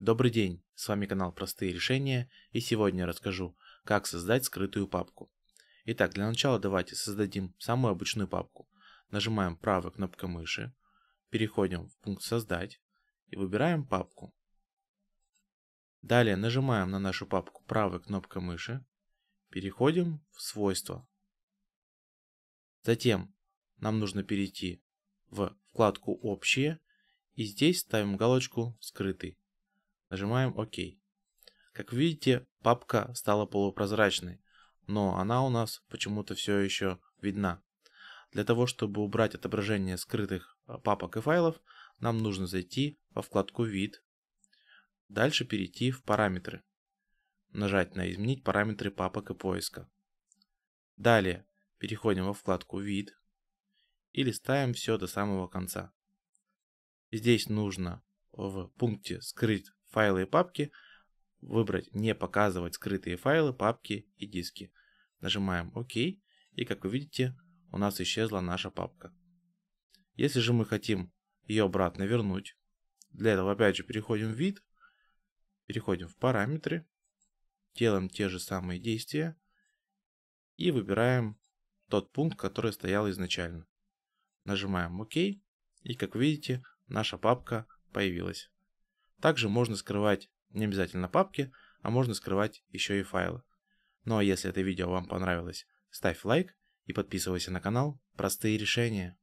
Добрый день, с вами канал Простые решения и сегодня я расскажу, как создать скрытую папку. Итак, для начала давайте создадим самую обычную папку. Нажимаем правой кнопкой мыши, переходим в пункт «Создать» и выбираем папку. Далее нажимаем на нашу папку правой кнопкой мыши, переходим в «Свойства». Затем нам нужно перейти в вкладку «Общие» и здесь ставим галочку «Скрытый». Нажимаем ОК. Как видите, папка стала полупрозрачной, но она у нас почему-то все еще видна. Для того, чтобы убрать отображение скрытых а, папок и файлов, нам нужно зайти во вкладку «Вид», дальше перейти в «Параметры», нажать на «Изменить параметры папок и поиска». Далее переходим во вкладку «Вид» и листаем все до самого конца. Здесь нужно в пункте «Скрыть файлы и папки, выбрать «Не показывать скрытые файлы, папки и диски». Нажимаем ОК, и как вы видите, у нас исчезла наша папка. Если же мы хотим ее обратно вернуть, для этого опять же переходим в вид, переходим в параметры, делаем те же самые действия и выбираем тот пункт, который стоял изначально. Нажимаем ОК, и как видите, наша папка появилась. Также можно скрывать не обязательно папки, а можно скрывать еще и файлы. Ну а если это видео вам понравилось, ставь лайк и подписывайся на канал «Простые решения».